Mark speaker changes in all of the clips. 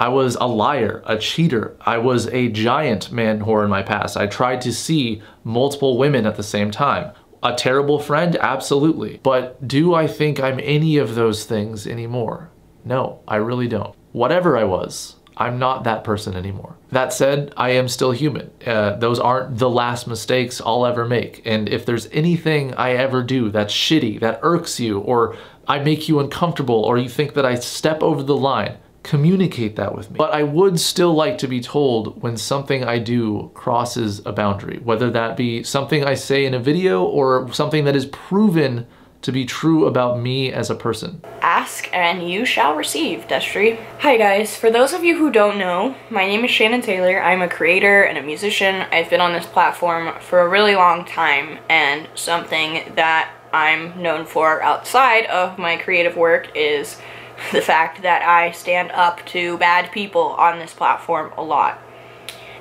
Speaker 1: I was a liar, a cheater. I was a giant man whore in my past. I tried to see multiple women at the same time. A terrible friend? Absolutely. But do I think I'm any of those things anymore? No, I really don't. Whatever I was, I'm not that person anymore. That said, I am still human. Uh, those aren't the last mistakes I'll ever make. And if there's anything I ever do that's shitty, that irks you, or I make you uncomfortable, or you think that I step over the line, communicate that with me. But I would still like to be told when something I do crosses a boundary, whether that be something I say in a video or something that is proven to be true about me as a person.
Speaker 2: Ask and you shall receive, Destery. Hi guys, for those of you who don't know, my name is Shannon Taylor. I'm a creator and a musician. I've been on this platform for a really long time and something that I'm known for outside of my creative work is the fact that I stand up to bad people on this platform a lot.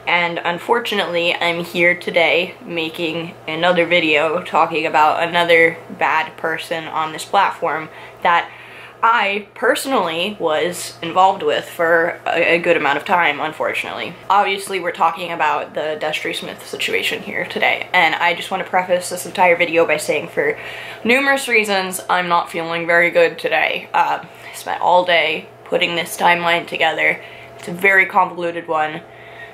Speaker 2: And unfortunately, I'm here today making another video talking about another bad person on this platform that I personally was involved with for a, good amount of time, unfortunately. Obviously, we're talking about the Destery Smith situation here today, and I just want to preface this entire video by saying for numerous reasons, I'm not feeling very good today. Uh, spent all day putting this timeline together. It's a very convoluted one.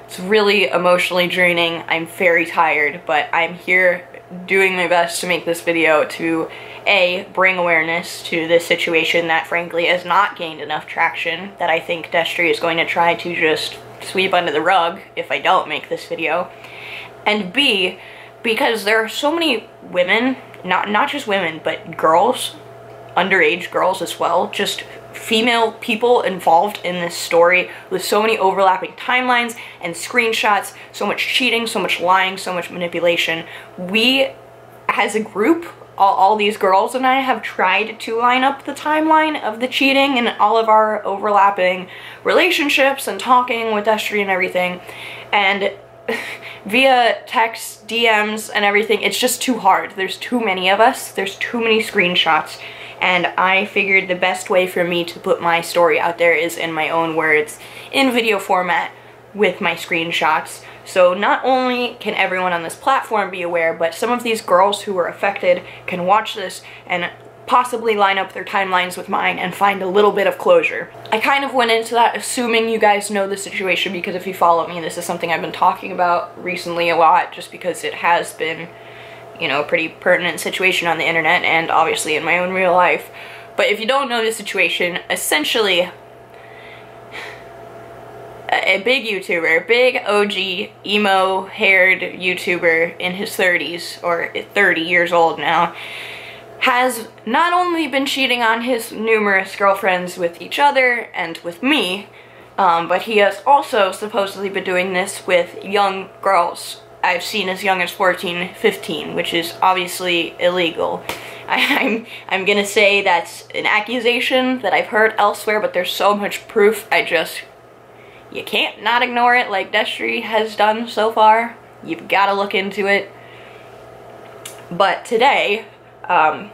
Speaker 2: It's really emotionally draining. I'm very tired, but I'm here doing my best to make this video to A, bring awareness to this situation that frankly has not gained enough traction that I think Destery is going to try to just sweep under the rug if I don't make this video. And B, because there are so many women, not, not just women, but girls, underage girls as well, just female people involved in this story with so many overlapping timelines and screenshots, so much cheating, so much lying, so much manipulation. We, as a group, all, all, these girls and I have tried to line up the timeline of the cheating and all of our overlapping relationships and talking with Destery and everything. And via text, DMs, and everything, it's just too hard. There's too many of us. There's too many screenshots and I figured the best way for me to put my story out there is in my own words, in video format, with my screenshots. So not only can everyone on this platform be aware, but some of these girls who were affected can watch this and possibly line up their timelines with mine and find a little bit of closure. I kind of went into that assuming you guys know the situation because if you follow me, this is something I've been talking about recently a lot just because it has been you know, a pretty pertinent situation on the internet and obviously in my own real life. But if you don't know the situation, essentially a big YouTuber, big OG emo haired YouTuber in his 30s or 30 years old now has not only been cheating on his numerous girlfriends with each other and with me, um, but he has also supposedly been doing this with young girls I've seen as young as 14, 15, which is obviously illegal. I, am I'm, I'm gonna say that's an accusation that I've heard elsewhere, but there's so much proof, I just, you can't not ignore it like Destery has done so far. You've gotta look into it. But today, um,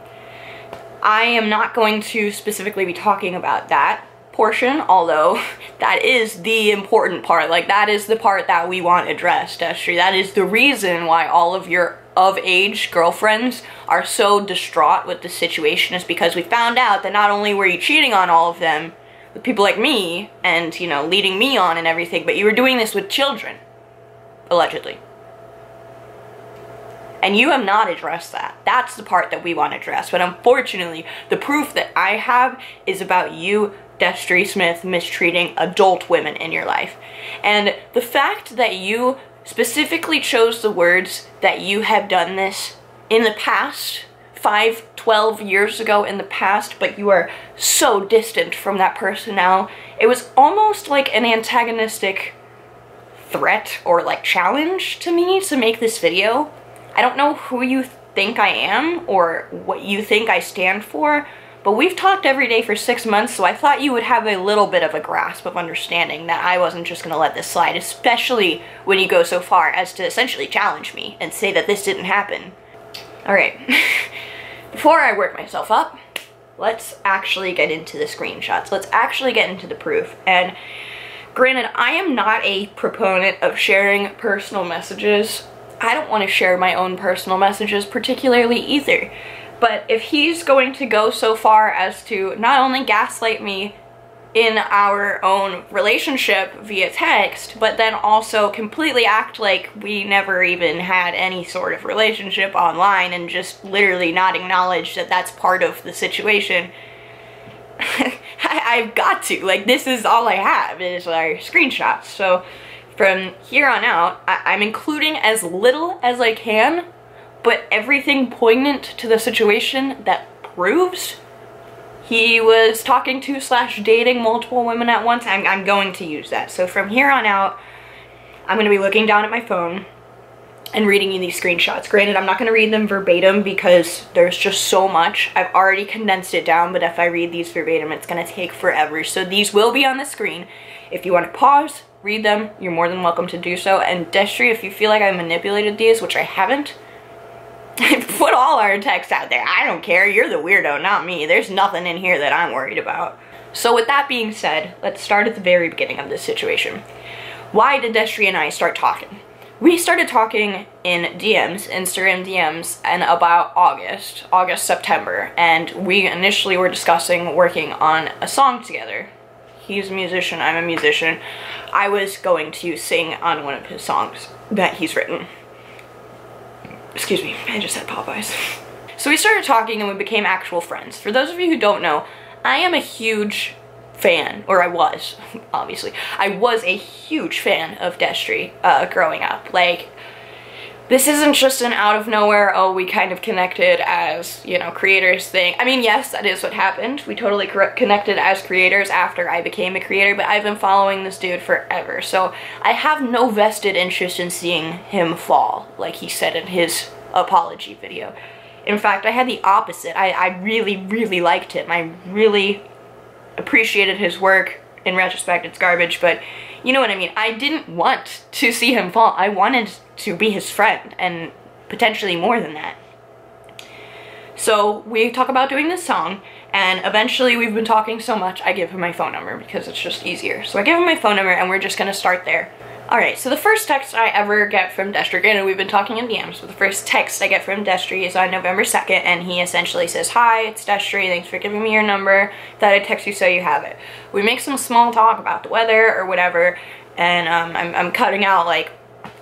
Speaker 2: I am not going to specifically be talking about that portion, although that is the important part. Like, that is the part that we want addressed, Destery. That is the reason why all of your of-age girlfriends are so distraught with the situation is because we found out that not only were you cheating on all of them with people like me and, you know, leading me on and everything, but you were doing this with children, allegedly. And you have not addressed that. That's the part that we want to address. But unfortunately, the proof that I have is about you Destery Smith mistreating adult women in your life. And the fact that you specifically chose the words that you have done this in the past, 5, 12 years ago in the past, but you are so distant from that person now, it was almost like an antagonistic threat or like challenge to me to make this video. I don't know who you think I am or what you think I stand for, but we've talked every day for six months, so I thought you would have a little bit of a grasp of understanding that I wasn't just going to let this slide, especially when you go so far as to essentially challenge me and say that this didn't happen. Alright, before I work myself up, let's actually get into the screenshots. Let's actually get into the proof. And Granted, I am not a proponent of sharing personal messages. I don't want to share my own personal messages particularly either. But if he's going to go so far as to not only gaslight me in our own relationship via text, but then also completely act like we never even had any sort of relationship online and just literally not acknowledge that that's part of the situation. I, have got to. Like, this is all I have is our screenshots. So from here on out, I I'm including as little as I can, but everything poignant to the situation that proves he was talking to slash dating multiple women at once. I'm, I'm going to use that. So from here on out, I'm going to be looking down at my phone and reading you these screenshots. Granted, I'm not going to read them verbatim because there's just so much. I've already condensed it down, but if I read these verbatim, it's going to take forever. So these will be on the screen. If you want to pause, read them, you're more than welcome to do so. And Destery, if you feel like I manipulated these, which I haven't, put all our texts out there. I don't care. You're the weirdo, not me. There's nothing in here that I'm worried about. So with that being said, let's start at the very beginning of this situation. Why did Destery and I start talking? We started talking in DMs, Instagram DMs, in about August, August, September, and we initially were discussing working on a song together. He's a musician, I'm a musician. I was going to sing on one of his songs that he's written. Excuse me, I just had Popeyes. So we started talking and we became actual friends. For those of you who don't know, I am a huge fan, or I was, obviously. I was a huge fan of Destery uh, growing up. Like, this isn't just an out of nowhere, oh, we kind of connected as, you know, creators thing. I mean, yes, that is what happened. We totally connected as creators after I became a creator, but I've been following this dude forever. So I have no vested interest in seeing him fall, like he said in his apology video. In fact, I had the opposite. I, I really, really liked him. I really appreciated his work. In retrospect, it's garbage, but you know what I mean. I didn't want to see him fall. I wanted to be his friend and potentially more than that. So we talk about doing this song and eventually we've been talking so much I give him my phone number because it's just easier. So I give him my phone number and we're just gonna start there. Alright, so the first text I ever get from Destery, and we've been talking in DMs, but the first text I get from Destery is on November 2nd, and he essentially says, Hi, it's Destery, thanks for giving me your number, thought I'd text you so you have it. We make some small talk about the weather or whatever, and um, I'm, I'm cutting out like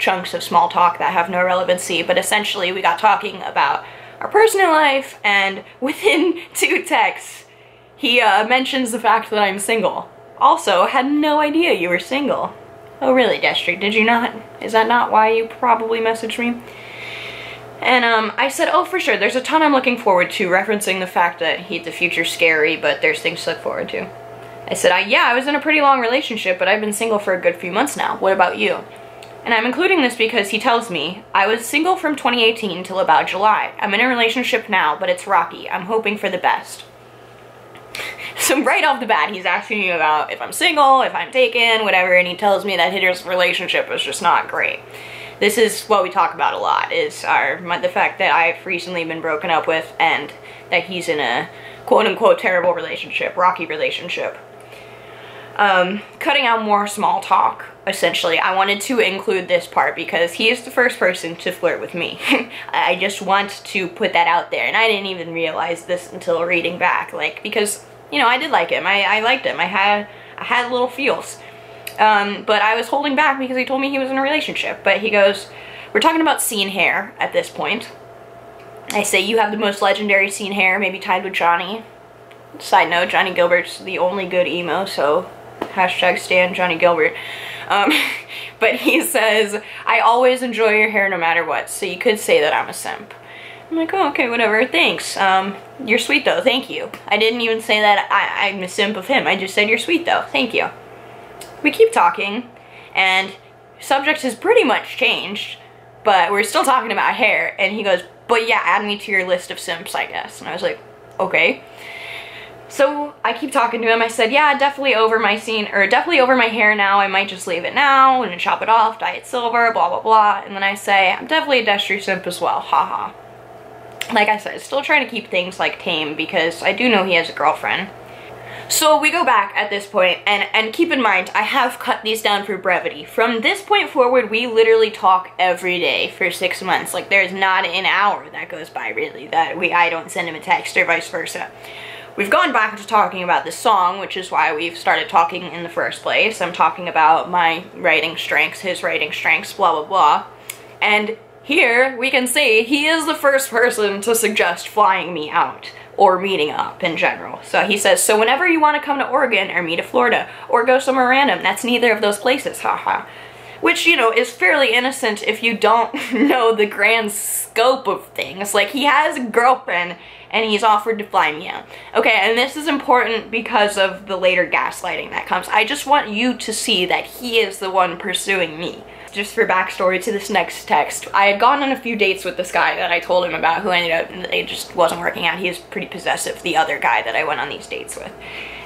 Speaker 2: chunks of small talk that have no relevancy, but essentially we got talking about our personal life, and within two texts, he uh, mentions the fact that I'm single. Also, had no idea you were single. Oh really, Destery, did you not? Is that not why you probably messaged me? And um, I said, oh, for sure, there's a ton I'm looking forward to, referencing the fact that he, the future's scary, but there's things to look forward to. I said, I, yeah, I was in a pretty long relationship, but I've been single for a good few months now. What about you? And I'm including this because he tells me, I was single from 2018 till about July. I'm in a relationship now, but it's rocky. I'm hoping for the best. So right off the bat, he's asking me about if I'm single, if I'm taken, whatever, and he tells me that his relationship is just not great. This is what we talk about a lot, is our the fact that I've recently been broken up with and that he's in a quote-unquote terrible relationship, rocky relationship. Um, cutting out more small talk, essentially. I wanted to include this part because he is the first person to flirt with me. I just want to put that out there, and I didn't even realize this until reading back, like, because, you know, I did like him. I, I liked him. I had, I had little feels. Um, but I was holding back because he told me he was in a relationship. But he goes, we're talking about scene hair at this point. I say, you have the most legendary scene hair, maybe tied with Johnnie. Side note, Johnnie Guilbert's the only good emo, so hashtag stan Johnnie Guilbert. Um, but he says, I always enjoy your hair no matter what, so you could say that I'm a simp. I'm like, oh, okay, whatever, thanks. Um, you're sweet though, thank you. I didn't even say that I, I'm a simp of him, I just said you're sweet though, thank you. We keep talking, and subject has pretty much changed, but we're still talking about hair, and he goes, but yeah, add me to your list of simps, I guess. And I was like, okay. So I keep talking to him. I said, yeah, definitely over my scene, or definitely over my hair now. I might just leave it now and chop it off, dye it silver, blah, blah, blah. And then I say, I'm definitely a Destery simp as well, haha. Like I said, still trying to keep things like tame because I do know he has a girlfriend. So we go back at this point, and, and keep in mind, I have cut these down for brevity. From this point forward, we literally talk every day for six months. Like, there's not an hour that goes by, really, that we I don't send him a text or vice versa. We've gone back to talking about this song, which is why we've started talking in the first place. I'm talking about my writing strengths, his writing strengths, blah, blah, blah. And here, we can see he is the first person to suggest flying me out or meeting up in general. So he says, so whenever you want to come to Oregon or meet to Florida or go somewhere random, that's neither of those places, haha. Which, you know, is fairly innocent if you don't know the grand scope of things. Like, he has a girlfriend and he's offered to fly me out. Okay, and this is important because of the later gaslighting that comes. I just want you to see that he is the one pursuing me just for backstory to this next text, I had gone on a few dates with this guy that I told him about who ended up, it just wasn't working out. He is pretty possessive, the other guy that I went on these dates with.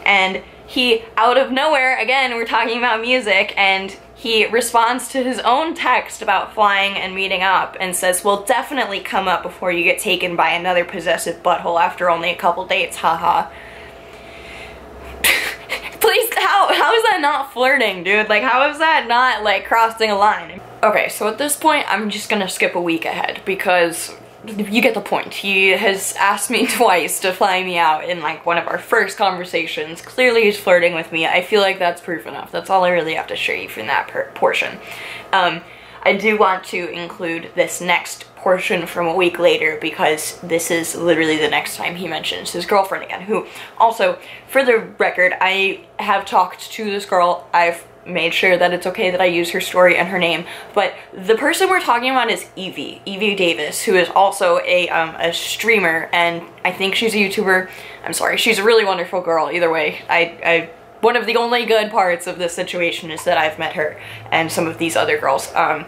Speaker 2: And he, out of nowhere, again, we're talking about music, and he responds to his own text about flying and meeting up and says, well, definitely come up before you get taken by another possessive butthole after only a couple dates, haha. Please, how, how is that not flirting, dude? Like, how is that not, like, crossing a line? Okay, so at this point, I'm just gonna skip a week ahead because you get the point. He has asked me twice to fly me out in like one of our first conversations. Clearly he's flirting with me. I feel like that's proof enough. That's all I really have to show you from that portion. Um, I do want to include this next portion from a week later because this is literally the next time he mentions his girlfriend again, who also, for the record, I have talked to this girl. I've made sure that it's okay that I use her story and her name, but the person we're talking about is Evie, Evie Davis, who is also a, um, a streamer, and I think she's a YouTuber. I'm sorry, she's a really wonderful girl, either way. I, I one of the only good parts of this situation is that I've met her and some of these other girls. Um,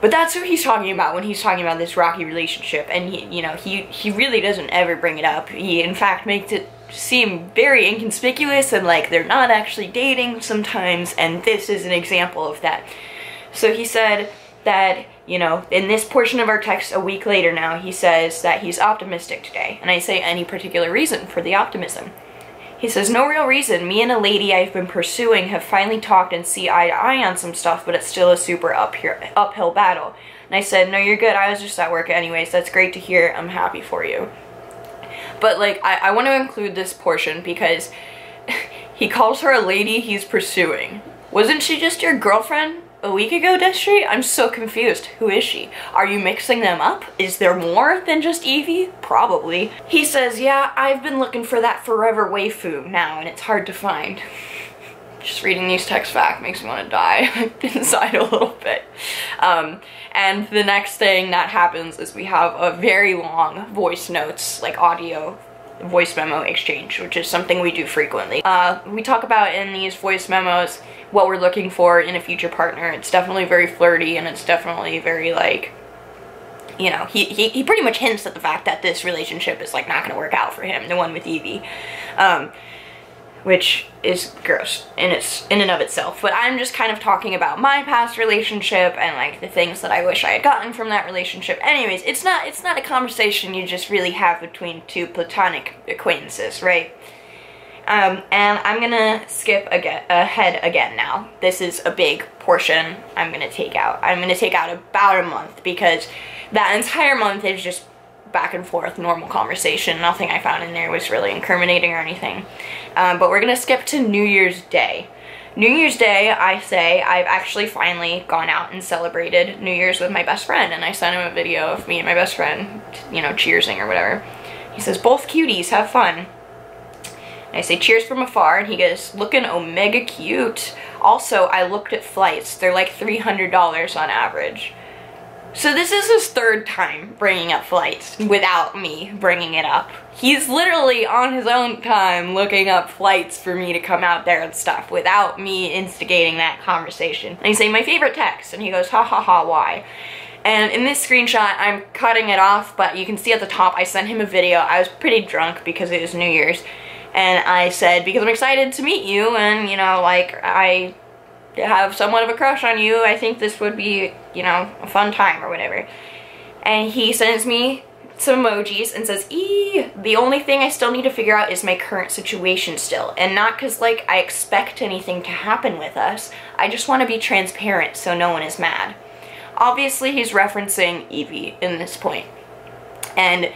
Speaker 2: but that's who he's talking about when he's talking about this rocky relationship. And he, you know, he, he really doesn't ever bring it up. He, in fact, makes it seem very inconspicuous and like they're not actually dating sometimes. And this is an example of that. So he said that, you know, in this portion of our text a week later now, he says that he's optimistic today. And I say any particular reason for the optimism. He says, no real reason. Me and a lady I've been pursuing have finally talked and see eye to eye on some stuff, but it's still a super up here, uphill battle. And I said, no, you're good. I was just at work anyways. That's great to hear. I'm happy for you. But, like, I, I want to include this portion because he calls her a lady he's pursuing. Wasn't she just your girlfriend? a week ago, Destery? I'm so confused. Who is she? Are you mixing them up? Is there more than just Evie? Probably. He says, yeah, I've been looking for that forever waifu now and it's hard to find. Just reading these texts back makes me want to die inside a little bit. Um, and the next thing that happens is we have a very long voice notes, like audio voice memo exchange, which is something we do frequently. Uh, we talk about in these voice memos what we're looking for in a future partner. It's definitely very flirty and it's definitely very like, you know, he, he, he pretty much hints at the fact that this relationship is like not gonna work out for him, the one with Evie. Um, which is gross in its in and of itself. But I'm just kind of talking about my past relationship and like the things that I wish I had gotten from that relationship. Anyways, it's not it's not a conversation you just really have between two platonic acquaintances, right? Um, and I'm gonna skip ahead again now. This is a big portion I'm gonna take out. I'm gonna take out about a month because that entire month is just back and forth, normal conversation. Nothing I found in there was really incriminating or anything. Um, but we're gonna skip to New Year's Day. New Year's Day, I say, I've actually finally gone out and celebrated New Year's with my best friend, and I sent him a video of me and my best friend, you know, cheersing or whatever. He says, both cuties, have fun. And I say, cheers from afar, and he goes, looking omega cute. Also, I looked at flights. They're like $300 on average. So this is his third time bringing up flights without me bringing it up. He's literally on his own time looking up flights for me to come out there and stuff without me instigating that conversation. And I say, my favorite text, and he goes, ha ha ha, why? And in this screenshot, I'm cutting it off, but you can see at the top, I sent him a video. I was pretty drunk because it was New Year's. And I said, because I'm excited to meet you, and, you know, like, I have somewhat of a crush on you. I think this would be, you know, a fun time or whatever. And he sends me some emojis and says, ee, the only thing I still need to figure out is my current situation still. And not because like I expect anything to happen with us. I just want to be transparent so no one is mad. Obviously he's referencing Evie in this point. And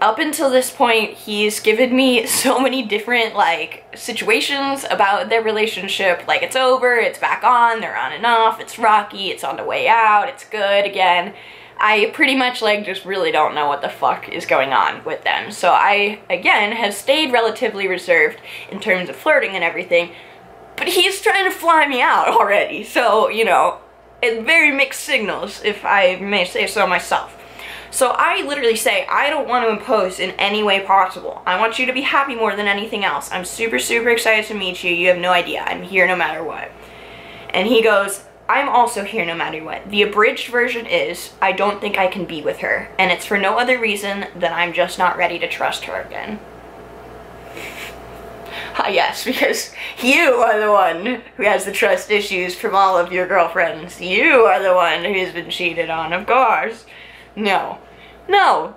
Speaker 2: up until this point, he's given me so many different like situations about their relationship. Like it's over, it's back on, they're on and off, it's rocky, it's on the way out, it's good again. I pretty much like just really don't know what the fuck is going on with them. So I, again, have stayed relatively reserved in terms of flirting and everything, but he's trying to fly me out already. So, you know, it's very mixed signals, if I may say so myself. So I literally say, I don't want to impose in any way possible. I want you to be happy more than anything else. I'm super, super excited to meet you. You have no idea. I'm here no matter what. And he goes, I'm also here no matter what. The abridged version is, I don't think I can be with her, and it's for no other reason than I'm just not ready to trust her again. Ah, yes, because you are the one who has the trust issues from all of your girlfriends. You are the one who's been cheated on, of course. No. No.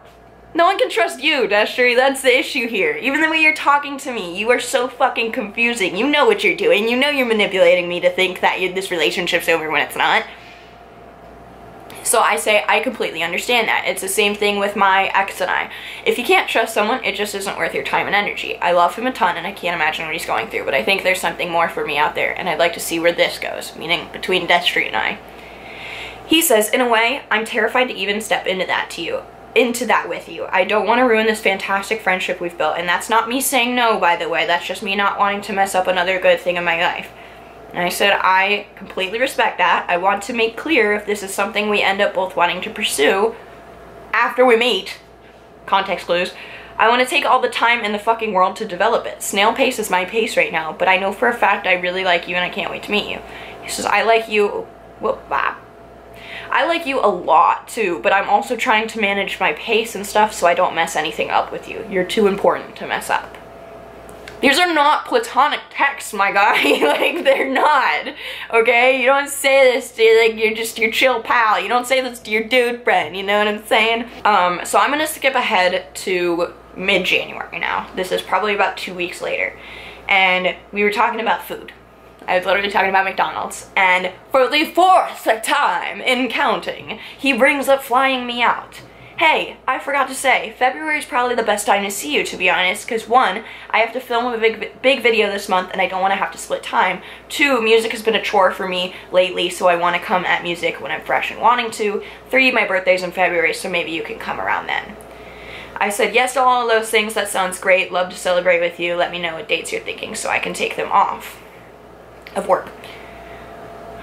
Speaker 2: No one can trust you, Destery. That's the issue here. Even the way you're talking to me, you are so fucking confusing. You know what you're doing. You know you're manipulating me to think that you, this relationship's over when it's not. So I say, I completely understand that. It's the same thing with my ex and I. If you can't trust someone, it just isn't worth your time and energy. I love him a ton and I can't imagine what he's going through, but I think there's something more for me out there and I'd like to see where this goes, meaning between Destery and I. He says, in a way, I'm terrified to even step into that to you into that with you. I don't want to ruin this fantastic friendship we've built. And that's not me saying no, by the way. That's just me not wanting to mess up another good thing in my life. And I said, I completely respect that. I want to make clear if this is something we end up both wanting to pursue after we meet. Context clues. I want to take all the time in the fucking world to develop it. Snail pace is my pace right now, but I know for a fact I really like you and I can't wait to meet you. He says, I like you. Whoop, bop. I like you a lot too, but I'm also trying to manage my pace and stuff so I don't mess anything up with you. You're too important to mess up. These are not platonic texts, my guy. like, they're not. Okay? You don't say this to, like, you're just your chill pal. You don't say this to your dude friend. You know what I'm saying? Um, so I'm gonna skip ahead to mid-January now. This is probably about two weeks later. And we were talking about food. I was literally talking about McDonald's. And for the fourth time in counting, he brings up flying me out. Hey, I forgot to say, February is probably the best time to see you, to be honest, because one, I have to film a big, big video this month and I don't want to have to split time. Two, music has been a chore for me lately, so I want to come at music when I'm fresh and wanting to. Three, my birthday's in February, so maybe you can come around then. I said yes to all of those things, that sounds great, love to celebrate with you, let me know what dates you're thinking so I can take them off of work.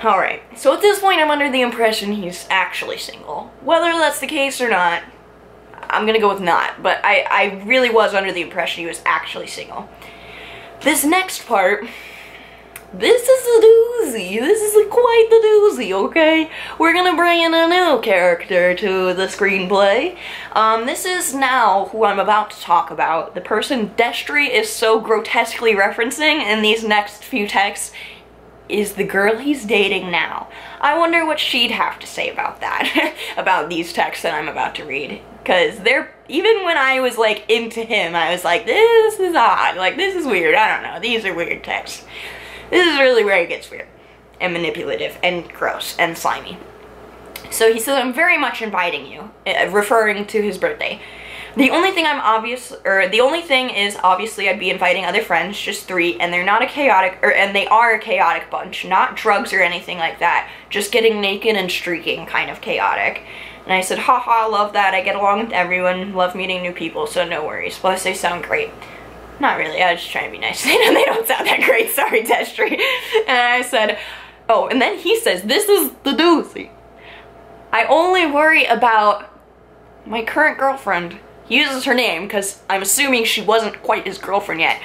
Speaker 2: Alright, so at this point I'm under the impression he's actually single. Whether that's the case or not, I'm gonna go with not, but I, I really was under the impression he was actually single. This next part, this is a doozy. This is quite the doozy, okay? We're gonna bring in a new character to the screenplay. Um, this is now who I'm about to talk about. The person Destery is so grotesquely referencing in these next few texts is the girl he's dating now. I wonder what she'd have to say about that, about these texts that I'm about to read. Because they're, even when I was like into him, I was like, this is odd, like this is weird, I don't know, these are weird texts. This is really where it gets weird, and manipulative, and gross, and slimy. So he says, I'm very much inviting you, uh, referring to his birthday. The only thing I'm obvious, or the only thing is obviously I'd be inviting other friends, just three, and they're not a chaotic, or and they are a chaotic bunch, not drugs or anything like that, just getting naked and streaking kind of chaotic. And I said, haha, love that, I get along with everyone, love meeting new people, so no worries. Plus they sound great. Not really, I was just trying to be nice. they don't sound that great, sorry Destery. And I said, oh, and then he says, this is the doozy. I only worry about my current girlfriend uses her name because I'm assuming she wasn't quite his girlfriend yet.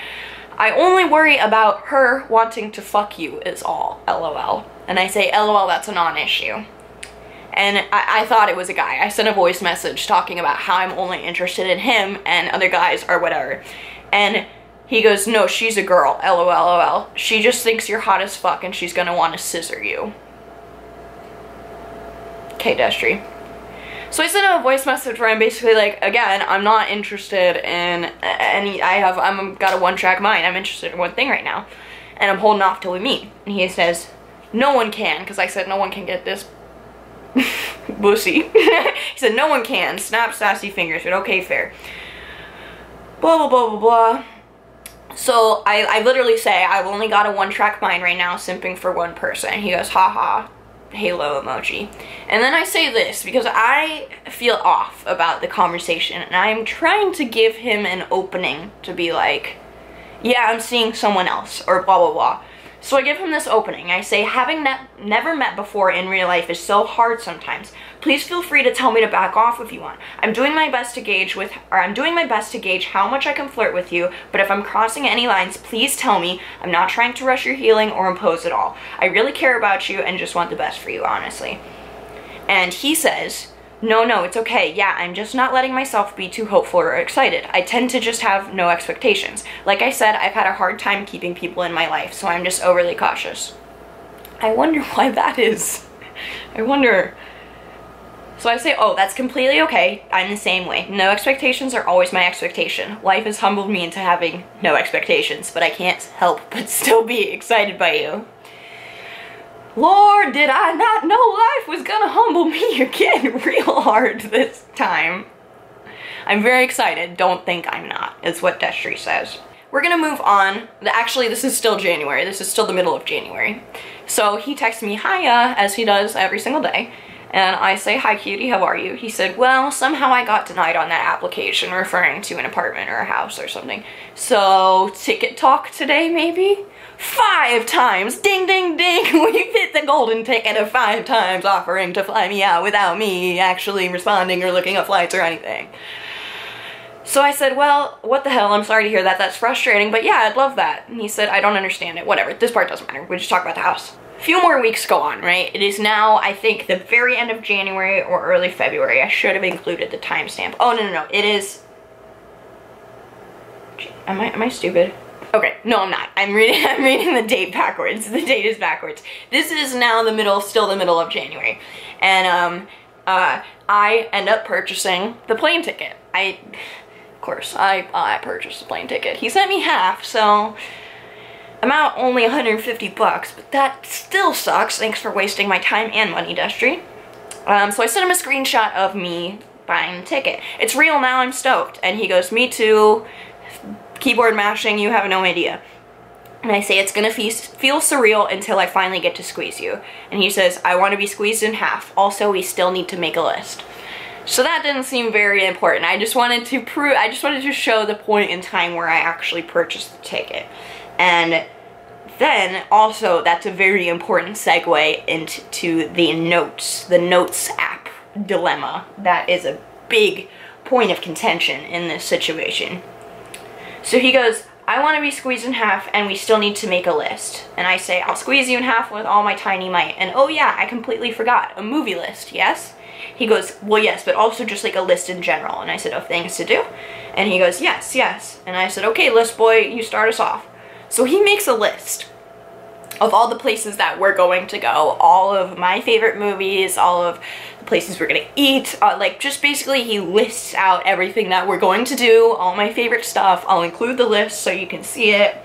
Speaker 2: I only worry about her wanting to fuck you is all, lol. And I say, lol, that's a non-issue. And I, I, thought it was a guy. I sent a voice message talking about how I'm only interested in him and other guys or whatever. And he goes, no, she's a girl, lol, lol. She just thinks you're hot as fuck and she's gonna want to scissor you. Okay, Destery. So I sent him a voice message where I'm basically like, again, I'm not interested in any, I have, I'm got a one track mind. I'm interested in one thing right now. And I'm holding off till we meet. And he says, no one can, because I said no one can get this bussy. he said, no one can. Snap sassy fingers. But okay, fair. Blah, blah, blah, blah, blah. So I, I literally say, I've only got a one track mind right now, simping for one person. He goes, haha, halo emoji. And then I say this because I feel off about the conversation and I'm trying to give him an opening to be like, yeah, I'm seeing someone else or blah blah blah. So I give him this opening. I say, having ne never met before in real life is so hard sometimes. Please feel free to tell me to back off if you want. I'm doing my best to gauge with, or I'm doing my best to gauge how much I can flirt with you, but if I'm crossing any lines, please tell me. I'm not trying to rush your healing or impose at all. I really care about you and just want the best for you, honestly. And he says, no, no, it's okay. Yeah, I'm just not letting myself be too hopeful or excited. I tend to just have no expectations. Like I said, I've had a hard time keeping people in my life, so I'm just overly cautious. I wonder why that is. I wonder. So I say, oh, that's completely okay. I'm the same way. No expectations are always my expectation. Life has humbled me into having no expectations, but I can't help but still be excited by you. Lord, did I not know life was gonna humble me again real hard this time. I'm very excited. Don't think I'm not, is what Destery says. We're gonna move on. Actually, this is still January. This is still the middle of January. So he texts me hiya, as he does every single day. And I say, hi cutie, how are you? He said, well, somehow I got denied on that application referring to an apartment or a house or something. So, ticket talk today, maybe? five times. Ding, ding, ding. We've hit the golden ticket of five times offering to fly me out without me actually responding or looking at flights or anything. So I said, well, what the hell, I'm sorry to hear that, that's frustrating, but yeah, I'd love that. And he said, I don't understand it, whatever, this part doesn't matter, we just talk about the house. Few more weeks go on, right? It is now, I think, the very end of January or early February. I should have included the timestamp. Oh, no, no, no, it is... Am I, am I stupid? Okay, no I'm not. I'm reading I'm reading the date backwards. The date is backwards. This is now the middle, still the middle of January. And um uh I end up purchasing the plane ticket. I of course I I purchased the plane ticket. He sent me half, so I'm out only 150 bucks, but that still sucks. Thanks for wasting my time and money, Destery. Um, so I sent him a screenshot of me buying the ticket. It's real now, I'm stoked. And he goes, me too keyboard mashing, you have no idea. And I say, it's gonna feel surreal until I finally get to squeeze you. And he says, I wanna be squeezed in half. Also, we still need to make a list. So that didn't seem very important. I just wanted to prove, I just wanted to show the point in time where I actually purchased the ticket. And then also that's a very important segue into the notes, the notes app dilemma. That is a big point of contention in this situation. So he goes, I want to be squeezed in half and we still need to make a list. And I say, I'll squeeze you in half with all my tiny might. And oh yeah, I completely forgot, a movie list, yes? He goes, well yes, but also just like a list in general. And I said, of things to do? And he goes, yes, yes. And I said, okay, list boy, you start us off. So he makes a list of all the places that we're going to go, all of my favorite movies, all of the places we're gonna eat, uh, like just basically he lists out everything that we're going to do, all my favorite stuff, I'll include the list so you can see it,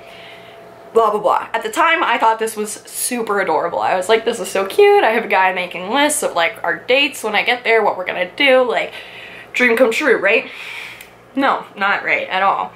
Speaker 2: blah blah blah. At the time I thought this was super adorable. I was like this is so cute, I have a guy making lists of like our dates when I get there, what we're gonna do, like dream come true, right? No, not right at all.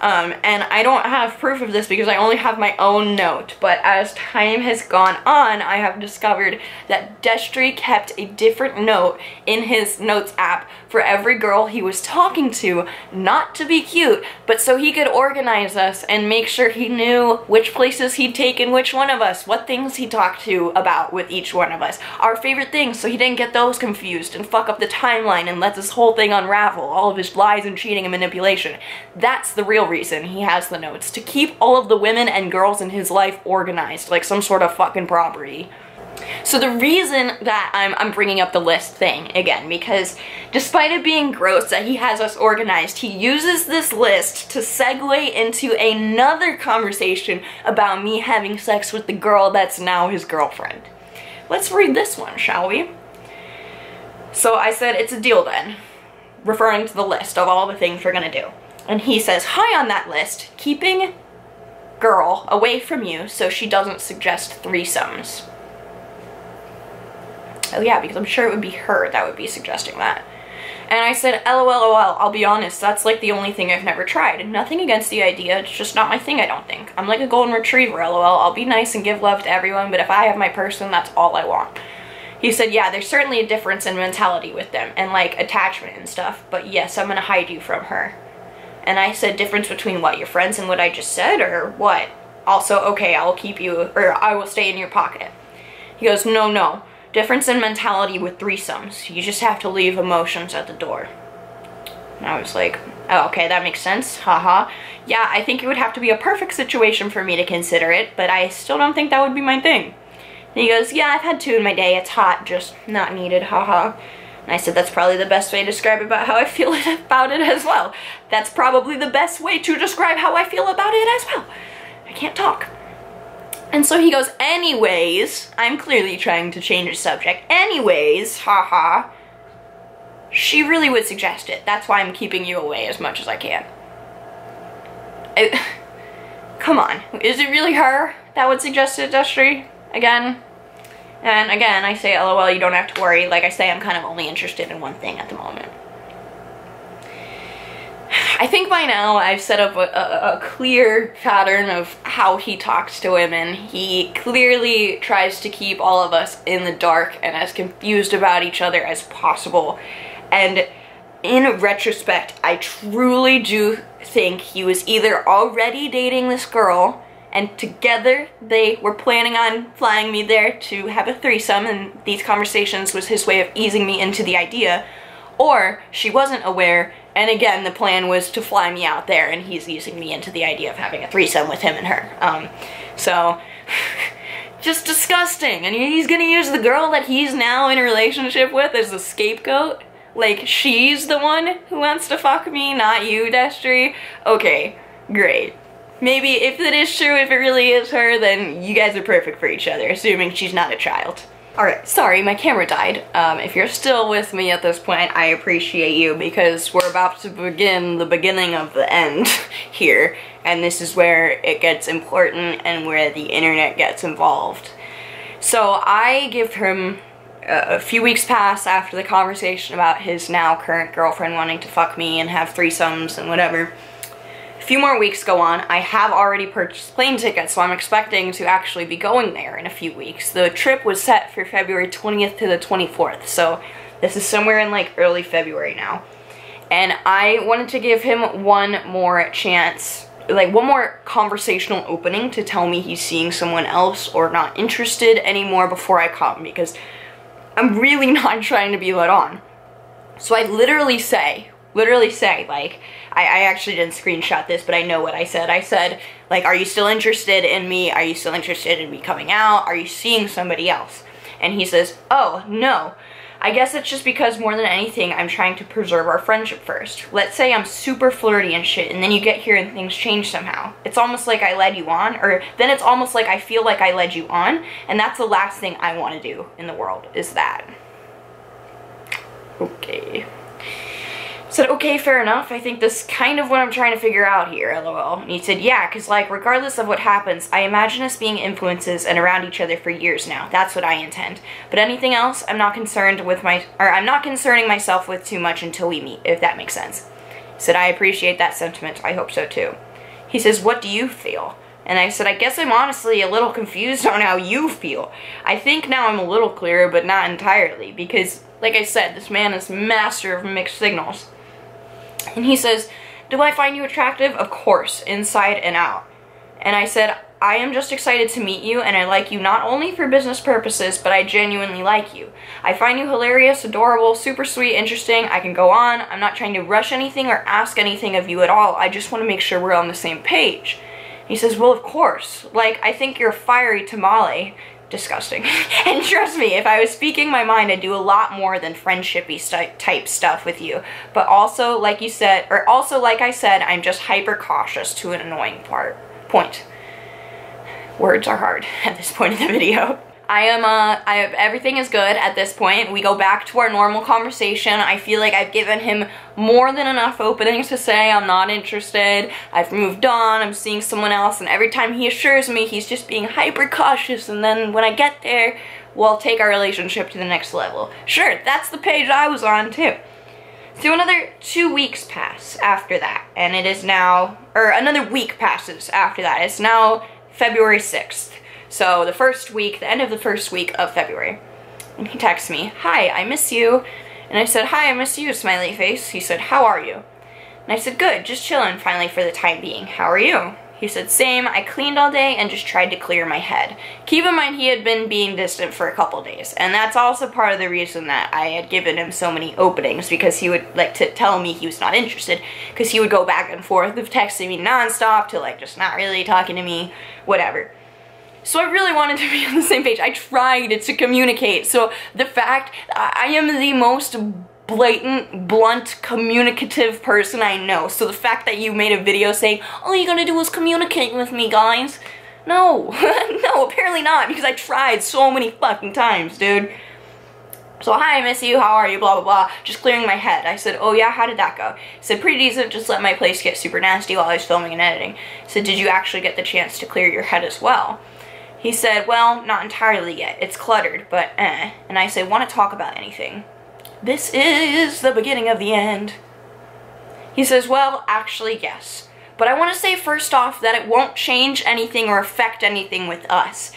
Speaker 2: Um, and I don't have proof of this because I only have my own note, but as time has gone on, I have discovered that Destery kept a different note in his notes app for every girl he was talking to, not to be cute, but so he could organize us and make sure he knew which places he'd taken which one of us, what things he talked to about with each one of us, our favorite things so he didn't get those confused and fuck up the timeline and let this whole thing unravel, all of his lies and cheating and manipulation. That's the real reason he has the notes, to keep all of the women and girls in his life organized like some sort of fucking property. So the reason that I'm, I'm bringing up the list thing again, because despite it being gross that he has us organized, he uses this list to segue into another conversation about me having sex with the girl that's now his girlfriend. Let's read this one, shall we? So I said, it's a deal then, referring to the list of all the things we're gonna do. And he says, high on that list, keeping girl away from you so she doesn't suggest threesomes. Oh yeah, because I'm sure it would be her that would be suggesting that. And I said, LOL, I'll be honest, that's like the only thing I've never tried. Nothing against the idea, it's just not my thing, I don't think. I'm like a golden retriever, LOL. I'll be nice and give love to everyone, but if I have my person, that's all I want. He said, yeah, there's certainly a difference in mentality with them and like attachment and stuff, but yes, I'm gonna hide you from her. And I said, difference between what, your friends and what I just said, or what? Also, okay, I will keep you, or I will stay in your pocket. He goes, no, no. Difference in mentality with threesomes. You just have to leave emotions at the door. And I was like, oh, okay, that makes sense, haha. Yeah, I think it would have to be a perfect situation for me to consider it, but I still don't think that would be my thing. And he goes, yeah, I've had two in my day, it's hot, just not needed, haha. And I said, that's probably the best way to describe about how I feel about it as well. That's probably the best way to describe how I feel about it as well. I can't talk. And so he goes, anyways, I'm clearly trying to change the subject. Anyways, haha, she really would suggest it. That's why I'm keeping you away as much as I can. I, come on, is it really her that would suggest it, Destery? Again? And again, I say lol, you don't have to worry. Like I say, I'm kind of only interested in one thing at the moment. I think by now I've set up a, a, a, clear pattern of how he talks to women. He clearly tries to keep all of us in the dark and as confused about each other as possible. And in retrospect, I truly do think he was either already dating this girl and together they were planning on flying me there to have a threesome and these conversations was his way of easing me into the idea or she wasn't aware and again, the plan was to fly me out there, and he's using me into the idea of having a threesome with him and her. Um, so, just disgusting. And he's gonna use the girl that he's now in a relationship with as a scapegoat? Like, she's the one who wants to fuck me, not you, Destery? Okay, great. Maybe if it is true, if it really is her, then you guys are perfect for each other, assuming she's not a child. Alright, sorry, my camera died. Um, if you're still with me at this point, I appreciate you because we're about to begin the beginning of the end here, and this is where it gets important and where the internet gets involved. So I give him a few weeks pass after the conversation about his now current girlfriend wanting to fuck me and have threesomes and whatever few more weeks go on. I have already purchased plane tickets, so I'm expecting to actually be going there in a few weeks. The trip was set for February 20th to the 24th, so this is somewhere in like early February now. And I wanted to give him one more chance, like one more conversational opening to tell me he's seeing someone else or not interested anymore before I come because I'm really not trying to be let on. So I literally say, literally say, like, I, I actually didn't screenshot this, but I know what I said. I said, like, are you still interested in me? Are you still interested in me coming out? Are you seeing somebody else? And he says, oh, no. I guess it's just because more than anything, I'm trying to preserve our friendship first. Let's say I'm super flirty and shit, and then you get here and things change somehow. It's almost like I led you on, or then it's almost like I feel like I led you on, and that's the last thing I want to do in the world, is that. Okay said, okay, fair enough. I think this kind of what I'm trying to figure out here, lol. And he said, yeah, because, like, regardless of what happens, I imagine us being influences and around each other for years now. That's what I intend. But anything else, I'm not concerned with my, or I'm not concerning myself with too much until we meet, if that makes sense. He said, I appreciate that sentiment. I hope so, too. He says, what do you feel? And I said, I guess I'm honestly a little confused on how you feel. I think now I'm a little clearer, but not entirely, because, like I said, this man is master of mixed signals. And he says, do I find you attractive? Of course, inside and out. And I said, I am just excited to meet you and I like you not only for business purposes, but I genuinely like you. I find you hilarious, adorable, super sweet, interesting. I can go on. I'm not trying to rush anything or ask anything of you at all. I just want to make sure we're on the same page. He says, well, of course. Like, I think you're fiery tamale disgusting. and trust me, if I was speaking my mind, I'd do a lot more than friendshipy st type stuff with you. But also, like you said, or also like I said, I'm just hyper cautious to an annoying part point. Words are hard at this point in the video. I am, uh, I have, everything is good at this point. We go back to our normal conversation. I feel like I've given him more than enough openings to say I'm not interested. I've moved on, I'm seeing someone else, and every time he assures me he's just being hyper cautious, and then when I get there, we'll take our relationship to the next level. Sure, that's the page I was on too. So another two weeks pass after that, and it is now, or another week passes after that. It's now February 6th. So the first week, the end of the first week of February. And he texts me, hi, I miss you. And I said, hi, I miss you, smiley face. He said, how are you? And I said, good, just chilling finally for the time being. How are you? He said, same, I cleaned all day and just tried to clear my head. Keep in mind he had been being distant for a couple days, and that's also part of the reason that I had given him so many openings, because he would like to tell me he was not interested, because he would go back and forth of texting me nonstop to like just not really talking to me, whatever. So I really wanted to be on the same page. I tried to communicate. So the fact I am the most blatant, blunt, communicative person I know. So the fact that you made a video saying, all you gotta do is communicate with me, guys. No, no, apparently not, because I tried so many fucking times, dude. So, hi, I miss you, how are you, blah, blah, blah. Just clearing my head. I said, oh yeah, how did that go? He said, pretty decent, just let my place get super nasty while I was filming and editing. I said, did you actually get the chance to clear your head as well? He said, well, not entirely yet. It's cluttered, but eh. And I say, want to talk about anything? This is the beginning of the end. He says, well, actually, yes. But I want to say first off that it won't change anything or affect anything with us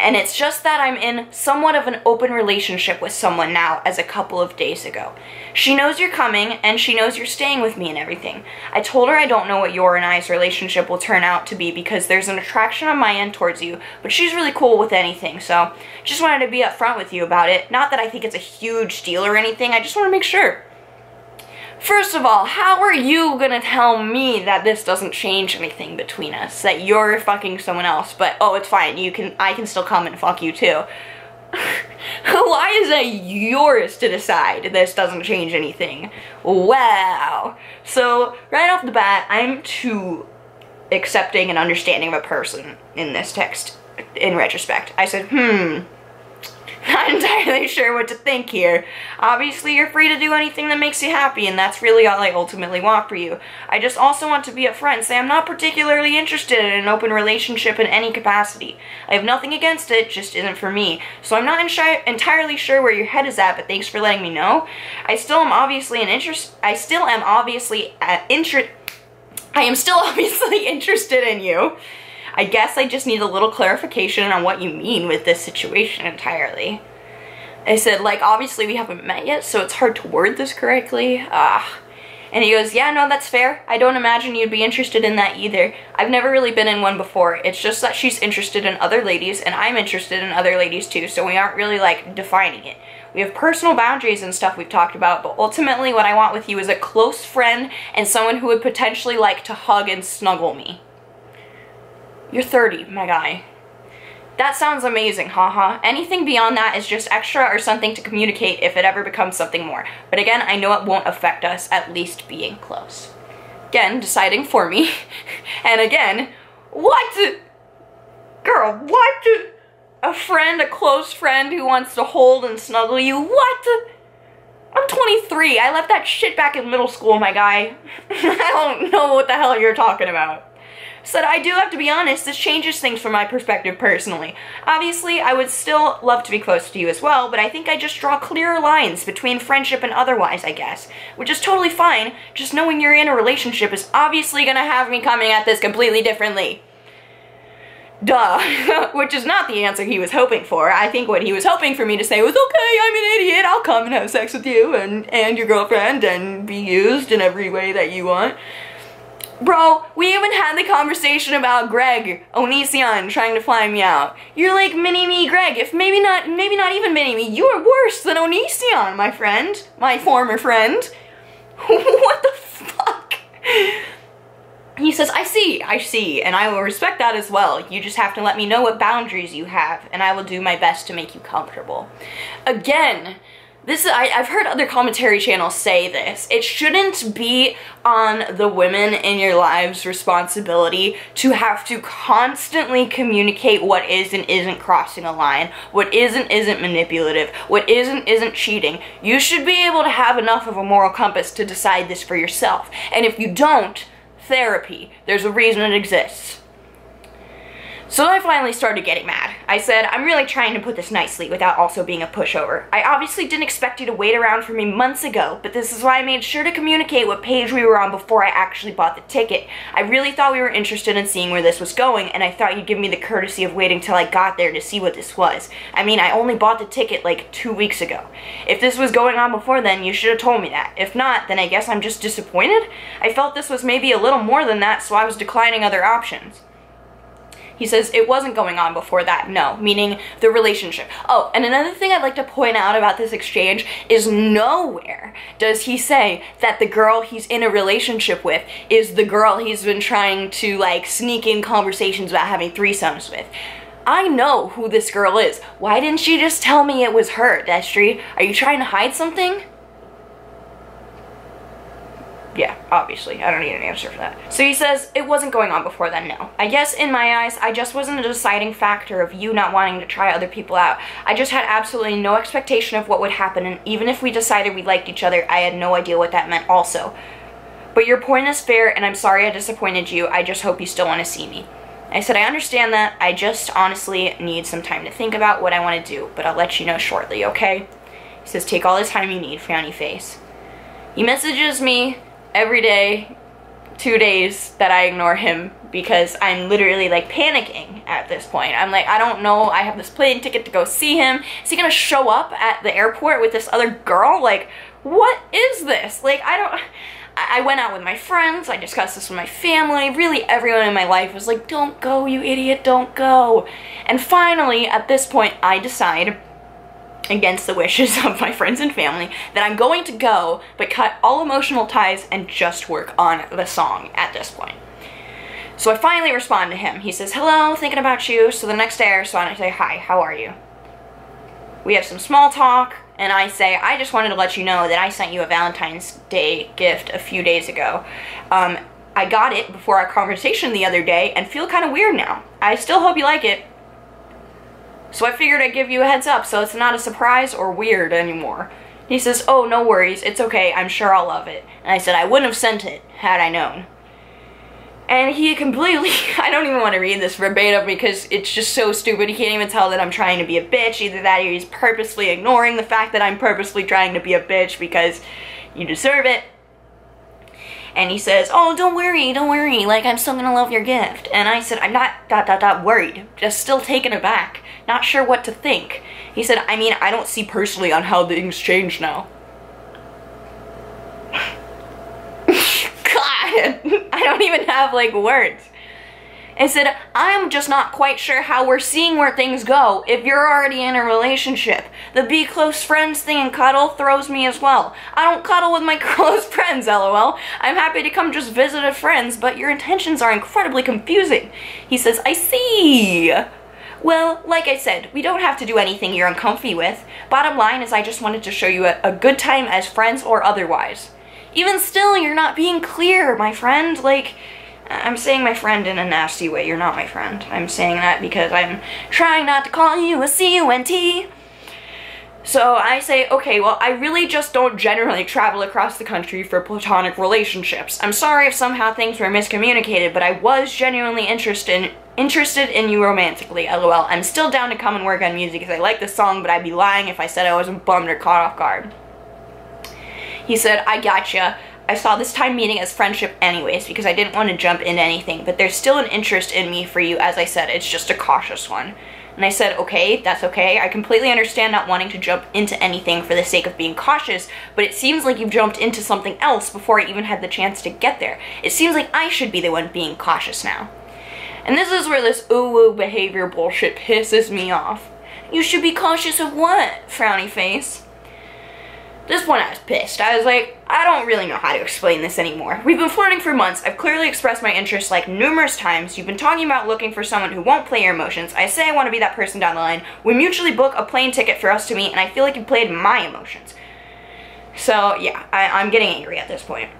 Speaker 2: and it's just that I'm in somewhat of an open relationship with someone now as a couple of days ago. She knows you're coming, and she knows you're staying with me and everything. I told her I don't know what your and I's relationship will turn out to be because there's an attraction on my end towards you, but she's really cool with anything, so just wanted to be upfront with you about it. Not that I think it's a huge deal or anything, I just want to make sure. First of all, how are you gonna tell me that this doesn't change anything between us? That you're fucking someone else, but oh, it's fine. You can, I can still come and fuck you too. Why is it yours to decide this doesn't change anything? Wow. So, right off the bat, I'm too accepting and understanding of a person in this text, in retrospect. I said, hmm, not entirely sure what to think here. Obviously, you're free to do anything that makes you happy, and that's really all I ultimately want for you. I just also want to be upfront and say I'm not particularly interested in an open relationship in any capacity. I have nothing against it, just isn't for me. So I'm not entirely sure where your head is at, but thanks for letting me know. I still am obviously an interest. I still am obviously uh, interest. I am still obviously interested in you. I guess I just need a little clarification on what you mean with this situation entirely. I said, like, obviously we haven't met yet, so it's hard to word this correctly. Ah. And he goes, yeah, no, that's fair. I don't imagine you'd be interested in that either. I've never really been in one before. It's just that she's interested in other ladies, and I'm interested in other ladies too, so we aren't really, like, defining it. We have personal boundaries and stuff we've talked about, but ultimately what I want with you is a close friend and someone who would potentially like to hug and snuggle me. You're 30, my guy. That sounds amazing, haha. Anything beyond that is just extra or something to communicate if it ever becomes something more. But again, I know it won't affect us, at least being close. Again, deciding for me. and again, what? Girl, what? A friend, a close friend who wants to hold and snuggle you? What? I'm 23. I left that shit back in middle school, my guy. I don't know what the hell you're talking about said I do have to be honest, this changes things from my perspective personally. Obviously, I would still love to be close to you as well, but I think I just draw clearer lines between friendship and otherwise, I guess. Which is totally fine, just knowing you're in a relationship is obviously gonna have me coming at this completely differently. Duh. Which is not the answer he was hoping for. I think what he was hoping for me to say was, okay, I'm an idiot, I'll come and have sex with you and, and your girlfriend and be used in every way that you want. Bro, we even had the conversation about Greg Onision trying to fly me out. You're like mini-me Greg, if maybe not maybe not even mini-me, you are worse than Onision, my friend. My former friend. what the fuck? He says, I see, I see, and I will respect that as well. You just have to let me know what boundaries you have, and I will do my best to make you comfortable. Again, this is, I, have heard other commentary channels say this. It shouldn't be on the women in your lives' responsibility to have to constantly communicate what is and isn't crossing a line, what isn't isn't manipulative, what isn't isn't cheating. You should be able to have enough of a moral compass to decide this for yourself. And if you don't, therapy. There's a reason it exists. So I finally started getting mad. I said, I'm really trying to put this nicely without also being a pushover. I obviously didn't expect you to wait around for me months ago, but this is why I made sure to communicate what page we were on before I actually bought the ticket. I really thought we were interested in seeing where this was going, and I thought you'd give me the courtesy of waiting till I got there to see what this was. I mean, I only bought the ticket like two weeks ago. If this was going on before then, you should have told me that. If not, then I guess I'm just disappointed? I felt this was maybe a little more than that, so I was declining other options. He says it wasn't going on before that, no, meaning the relationship. Oh, and another thing I'd like to point out about this exchange is nowhere does he say that the girl he's in a relationship with is the girl he's been trying to like sneak in conversations about having threesomes with. I know who this girl is. Why didn't she just tell me it was her, Destery? Are you trying to hide something? Yeah, obviously. I don't need an answer for that. So he says, it wasn't going on before then, no. I guess in my eyes, I just wasn't a deciding factor of you not wanting to try other people out. I just had absolutely no expectation of what would happen, and even if we decided we liked each other, I had no idea what that meant also. But your point is fair, and I'm sorry I disappointed you. I just hope you still want to see me. I said, I understand that. I just honestly need some time to think about what I want to do, but I'll let you know shortly, okay? He says, take all the time you need, frowny face. He messages me every day, two days that I ignore him because I'm literally like panicking at this point. I'm like, I don't know, I have this plane ticket to go see him. Is he gonna show up at the airport with this other girl? Like, what is this? Like, I don't. I went out with my friends, I discussed this with my family, really everyone in my life was like, don't go, you idiot, don't go. And finally, at this point, I decide against the wishes of my friends and family that I'm going to go but cut all emotional ties and just work on the song at this point. So I finally respond to him. He says, hello, thinking about you. So the next day I respond, I say, hi, how are you? We have some small talk, and I say, I just wanted to let you know that I sent you a Valentine's Day gift a few days ago. Um, I got it before our conversation the other day and feel kind of weird now. I still hope you like it. So I figured I'd give you a heads up so it's not a surprise or weird anymore. He says, oh, no worries, it's okay, I'm sure I'll love it. And I said, I wouldn't have sent it had I known. And he completely, I don't even want to read this verbatim because it's just so stupid. He can't even tell that I'm trying to be a bitch. Either that or he's purposely ignoring the fact that I'm purposely trying to be a bitch because you deserve it and he says, oh, don't worry, don't worry, like, I'm still gonna love your gift. And I said, I'm not, dot, dot, dot, worried, just still taken aback, not sure what to think. He said, I mean, I don't see personally on how things change now. God, I don't even have, like, words and said, I'm just not quite sure how we're seeing where things go if you're already in a relationship. The be close friends thing and cuddle throws me as well. I don't cuddle with my close friends, lol. I'm happy to come just visit a friend's, but your intentions are incredibly confusing. He says, I see. Well, like I said, we don't have to do anything you're uncomfy with. Bottom line is I just wanted to show you a, a good time as friends or otherwise. Even still, you're not being clear, my friend. Like, I'm saying my friend in a nasty way. You're not my friend. I'm saying that because I'm trying not to call you a C-U-N-T. So I say, okay, well, I really just don't generally travel across the country for platonic relationships. I'm sorry if somehow things were miscommunicated, but I was genuinely interested in, interested in you romantically, lol. I'm still down to come and work on music because I like the song, but I'd be lying if I said I wasn't bummed or caught off guard. He said, I gotcha. I saw this time meeting as friendship anyways because I didn't want to jump into anything, but there's still an interest in me for you, as I said, it's just a cautious one. And I said, okay, that's okay. I completely understand not wanting to jump into anything for the sake of being cautious, but it seems like you've jumped into something else before I even had the chance to get there. It seems like I should be the one being cautious now. And this is where this ooh-woo behavior bullshit pisses me off. You should be cautious of what, frowny face? this point I was pissed. I was like, I don't really know how to explain this anymore. We've been flirting for months. I've clearly expressed my interest like numerous times. You've been talking about looking for someone who won't play your emotions. I say I want to be that person down the line. We mutually book a plane ticket for us to meet, and I feel like you played my emotions. So yeah, I, I'm getting angry at this point.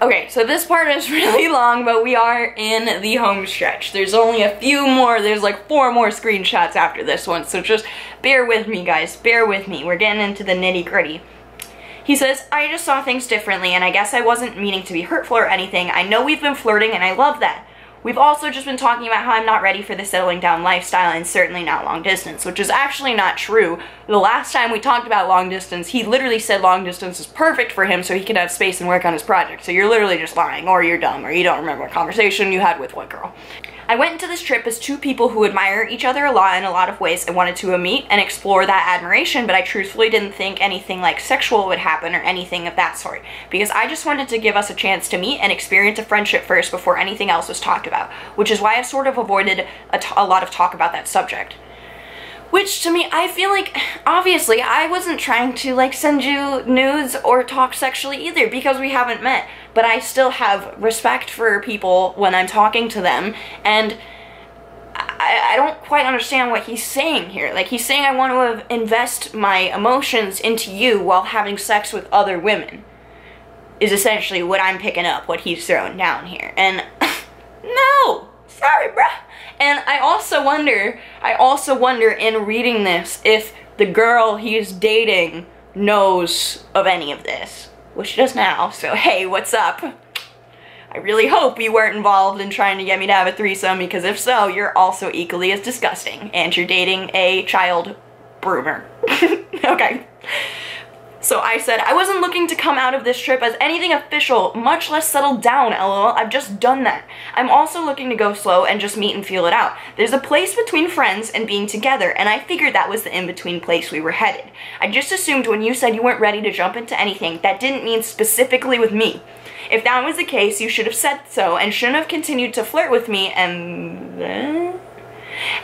Speaker 2: Okay, so this part is really long, but we are in the home stretch. There's only a few more, there's like four more screenshots after this one, so just bear with me, guys. Bear with me. We're getting into the nitty gritty. He says, I just saw things differently, and I guess I wasn't meaning to be hurtful or anything. I know we've been flirting, and I love that. We've also just been talking about how I'm not ready for the settling down lifestyle and certainly not long distance, which is actually not true. The last time we talked about long distance, he literally said long distance is perfect for him so he can have space and work on his project. So you're literally just lying, or you're dumb, or you don't remember a conversation you had with what girl. I went into this trip as two people who admire each other a lot in a lot of ways and wanted to meet and explore that admiration, but I truthfully didn't think anything like sexual would happen or anything of that sort, because I just wanted to give us a chance to meet and experience a friendship first before anything else was talked about, which is why I've sort of avoided a, lot of talk about that subject. Which to me, I feel like, obviously, I wasn't trying to like send you nudes or talk sexually either because we haven't met. But I still have respect for people when I'm talking to them and I, I don't quite understand what he's saying here. Like he's saying I want to invest my emotions into you while having sex with other women. Is essentially what I'm picking up, what he's throwing down here. And no! Sorry, bruh. And I also wonder, I also wonder in reading this if the girl he's dating knows of any of this. Which she does now, so hey, what's up? I really hope you weren't involved in trying to get me to have a threesome because if so, you're also equally as disgusting and you're dating a child groomer. okay. So I said, I wasn't looking to come out of this trip as anything official, much less settled down, lol. I've just done that. I'm also looking to go slow and just meet and feel it out. There's a place between friends and being together, and I figured that was the in-between place we were headed. I just assumed when you said you weren't ready to jump into anything, that didn't mean specifically with me. If that was the case, you should have said so and shouldn't have continued to flirt with me and then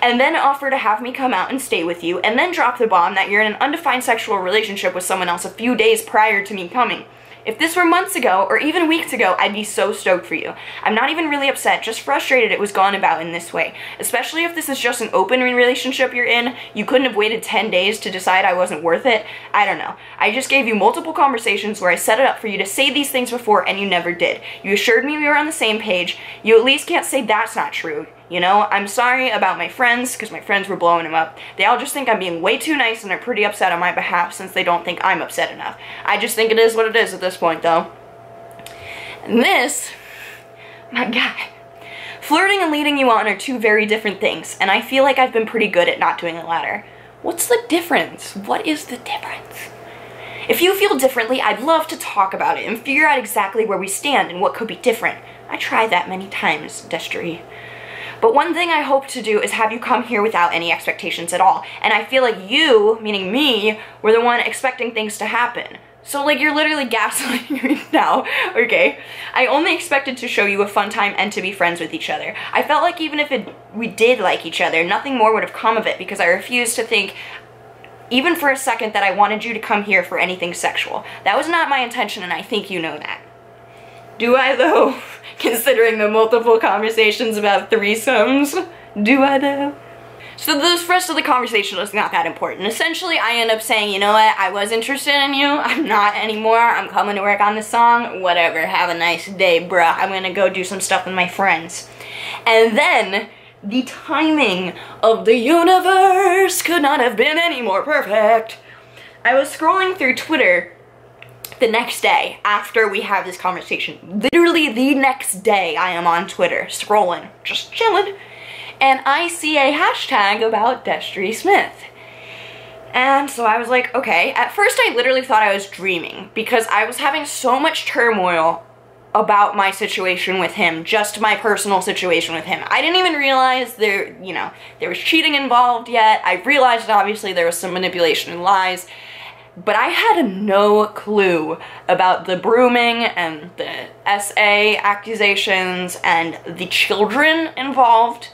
Speaker 2: and then offer to have me come out and stay with you, and then drop the bomb that you're in an undefined sexual relationship with someone else a few days prior to me coming. If this were months ago, or even weeks ago, I'd be so stoked for you. I'm not even really upset, just frustrated it was gone about in this way. Especially if this is just an open relationship you're in, you couldn't have waited 10 days to decide I wasn't worth it. I don't know. I just gave you multiple conversations where I set it up for you to say these things before and you never did. You assured me we were on the same page. You at least can't say that's not true. You know, I'm sorry about my friends, because my friends were blowing him up. They all just think I'm being way too nice and are pretty upset on my behalf since they don't think I'm upset enough. I just think it is what it is at this point, though. And this, my God. Flirting and leading you on are two very different things, and I feel like I've been pretty good at not doing the latter. What's the difference? What is the difference? If you feel differently, I'd love to talk about it and figure out exactly where we stand and what could be different. I tried that many times, Destery. But one thing I hope to do is have you come here without any expectations at all. And I feel like you, meaning me, were the one expecting things to happen. So like you're literally gaslighting me now, okay? I only expected to show you a fun time and to be friends with each other. I felt like even if it, we did like each other, nothing more would have come of it because I refused to think even for a second that I wanted you to come here for anything sexual. That was not my intention and I think you know that. Do I though? Considering the multiple conversations about threesomes. Do I though? So the rest of the conversation was not that important. Essentially, I end up saying, you know what, I was interested in you, I'm not anymore, I'm coming to work on the song, whatever, have a nice day, bruh, I'm gonna go do some stuff with my friends. And then, the timing of the universe could not have been any more perfect. I was scrolling through Twitter the next day after we have this conversation. Literally the next day I am on Twitter scrolling, just chilling, and I see a hashtag about Destery Smith. And so I was like, okay. At first I literally thought I was dreaming because I was having so much turmoil about my situation with him, just my personal situation with him. I didn't even realize there, you know, there was cheating involved yet. I realized obviously there was some manipulation and lies but I had no clue about the grooming and the SA accusations and the children involved.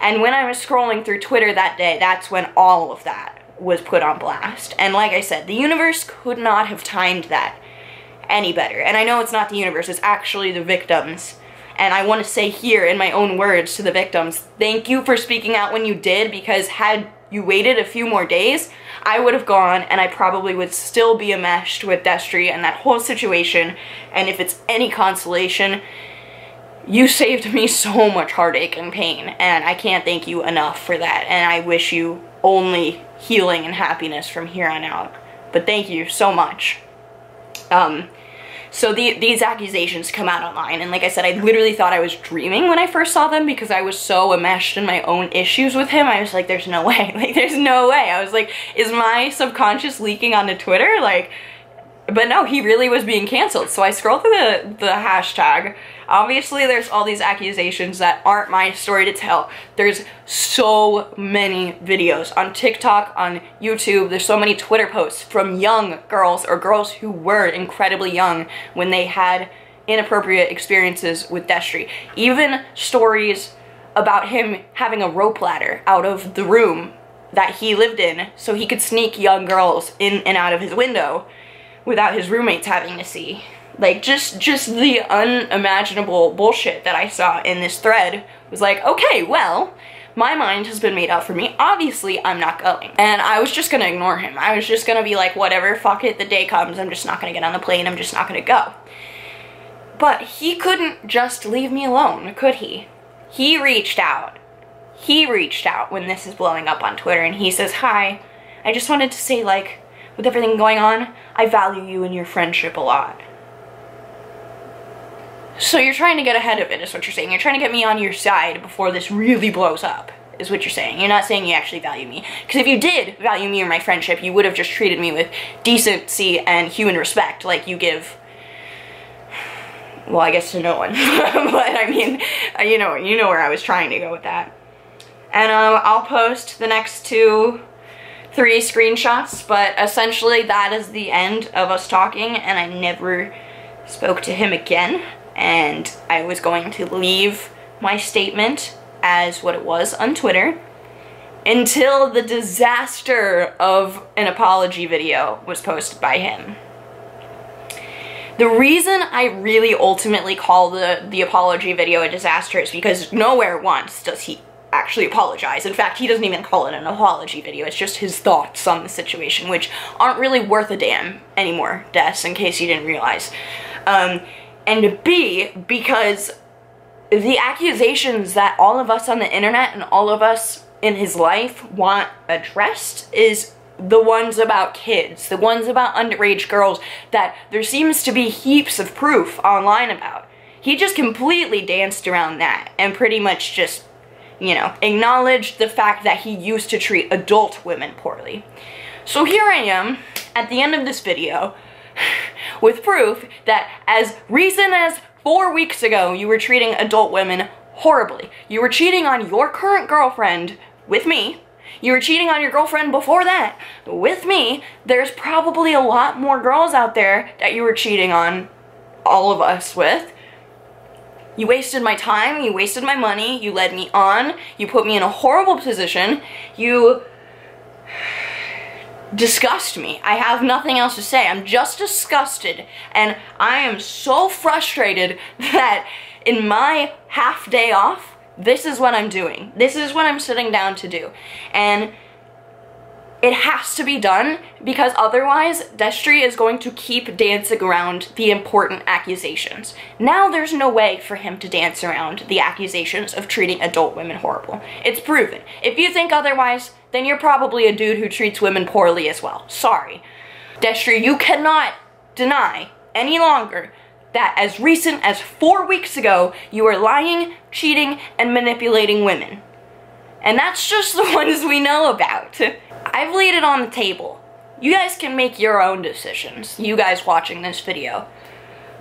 Speaker 2: And when I was scrolling through Twitter that day, that's when all of that was put on blast. And like I said, the universe could not have timed that any better. And I know it's not the universe, it's actually the victims. And I want to say here in my own words to the victims, thank you for speaking out when you did because had you waited a few more days, I would have gone and I probably would still be enmeshed with Destery and that whole situation. And if it's any consolation, you saved me so much heartache and pain and I can't thank you enough for that and I wish you only healing and happiness from here on out. But thank you so much. Um, so the, these accusations come out online, and like I said, I literally thought I was dreaming when I first saw them because I was so enmeshed in my own issues with him. I was like, there's no way. Like, there's no way. I was like, is my subconscious leaking onto Twitter? Like, but no, he really was being canceled. So I scrolled through the, the hashtag. Obviously, there's all these accusations that aren't my story to tell. There's so many videos on TikTok, on YouTube. There's so many Twitter posts from young girls or girls who were incredibly young when they had inappropriate experiences with Destery. Even stories about him having a rope ladder out of the room that he lived in so he could sneak young girls in and out of his window without his roommates having to see. Like just just the unimaginable bullshit that I saw in this thread was like, okay, well, my mind has been made up for me. Obviously, I'm not going. And I was just gonna ignore him. I was just gonna be like, whatever, fuck it, the day comes, I'm just not gonna get on the plane, I'm just not gonna go. But he couldn't just leave me alone, could he? He reached out. He reached out when this is blowing up on Twitter and he says, hi, I just wanted to say like, with everything going on, I value you and your friendship a lot. So you're trying to get ahead of it is what you're saying. You're trying to get me on your side before this really blows up is what you're saying. You're not saying you actually value me. Because if you did value me or my friendship, you would have just treated me with decency and human respect like you give well, I guess to no one. but I mean, you know, you know where I was trying to go with that. And um, I'll post the next two three screenshots, but essentially that is the end of us talking and I never spoke to him again and I was going to leave my statement as what it was on Twitter until the disaster of an apology video was posted by him. The reason I really ultimately call the, the apology video a disaster is because nowhere once does he actually apologize. In fact, he doesn't even call it an apology video. It's just his thoughts on the situation, which aren't really worth a damn anymore, Des, in case you didn't realize. Um, and B, because the accusations that all of us on the internet and all of us in his life want addressed is the ones about kids, the ones about underage girls that there seems to be heaps of proof online about. He just completely danced around that and pretty much just you know, acknowledged the fact that he used to treat adult women poorly. So here I am, at the end of this video, with proof that as recent as four weeks ago, you were treating adult women horribly. You were cheating on your current girlfriend with me. You were cheating on your girlfriend before that with me. There's probably a lot more girls out there that you were cheating on all of us with. You wasted my time, you wasted my money, you led me on, you put me in a horrible position, you disgust me. I have nothing else to say. I'm just disgusted and I am so frustrated that in my half day off, this is what I'm doing. This is what I'm sitting down to do. And it has to be done because otherwise Destery is going to keep dancing around the important accusations. Now there's no way for him to dance around the accusations of treating adult women horrible. It's proven. If you think otherwise, then you're probably a dude who treats women poorly as well. Sorry. Destery, you cannot deny any longer that as recent as four weeks ago, you were lying, cheating, and manipulating women. And that's just the ones we know about. I've laid it on the table. You guys can make your own decisions, you guys watching this video.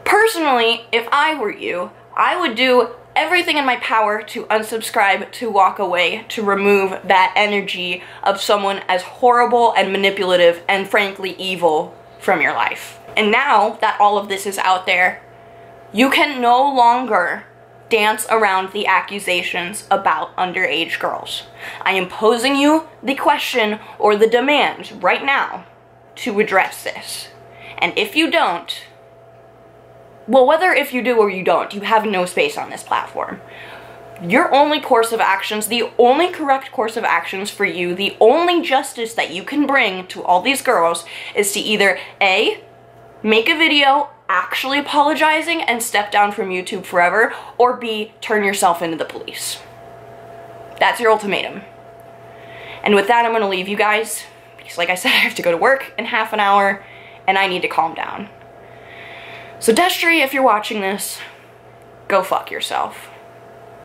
Speaker 2: Personally, if I were you, I would do everything in my power to unsubscribe, to walk away, to remove that energy of someone as horrible and manipulative and frankly evil from your life. And now that all of this is out there, you can no longer dance around the accusations about underage girls. I am posing you the question or the demand right now to address this. And if you don't, well, whether if you do or you don't, you have no space on this platform. Your only course of actions, the only correct course of actions for you, the only justice that you can bring to all these girls is to either A, make a video actually apologizing and step down from YouTube forever, or B, turn yourself into the police. That's your ultimatum. And with that, I'm gonna leave you guys, because like I said, I have to go to work in half an hour, and I need to calm down. So Destery, if you're watching this, go fuck yourself.